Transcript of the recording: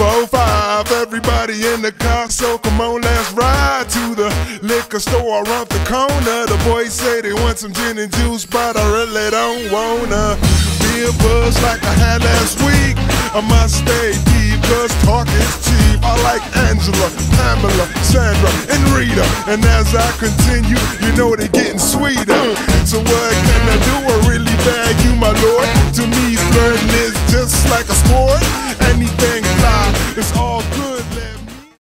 four, five, everybody in the car, so come on, let's ride to the liquor store around the corner. The boys say they want some gin and juice, but I really don't wanna be a buzz like I had last week. I must stay deep, cause talk is cheap. I like Angela, Pamela, Sandra, and Rita. And as I continue, you know they're getting sweeter. So what can I do? I really bag you, my lord. To me, flirting is just like a sport.